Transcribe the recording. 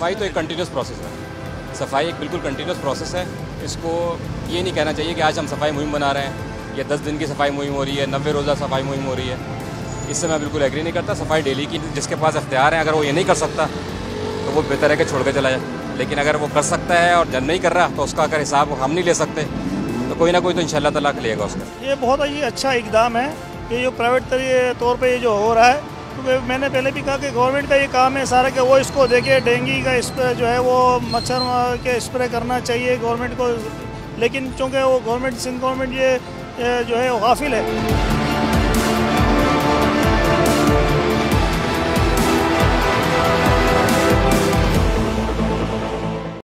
तो एक continuous process है। सफ़ाई एक बिल्कुल कंटिन्यूस प्रोसेस है। इसको ये नहीं कहना चाहिए कि आज हम सफ़ाई मुहिम बना रहे हैं, या दस दिन की सफ़ाई मुहिम हो रही है, नब्बे रोज़ा सफ़ाई मुहिम हो रही है। इससे मैं बिल्कुल एग्री नहीं करता। सफ़ाई डेली की जिसके पास अख्तियार है, अगर वो ये नहीं कर सकता तो वो बेहतर है कि छोड़ के चला जाए। लेकिन अगर वो कर सकता है और जन नहीं कर रहा तो उसका अगर हिसाब हम नहीं ले सकते तो कोई ना कोई तो इन तला लेगा उसका। ये बहुत ही अच्छा इकदाम है कि जो प्राइवेट तौर पर ये जो हो रहा है मैंने पहले भी कहा कि गवर्नमेंट का ये काम है सारा कि वो इसको देखे, डेंगी का स्प्रे जो है वो मच्छर के स्प्रे करना चाहिए गवर्नमेंट को। लेकिन चूँकि वो गवर्नमेंट, सिंध गवर्नमेंट ये जो है वो गाफिल है।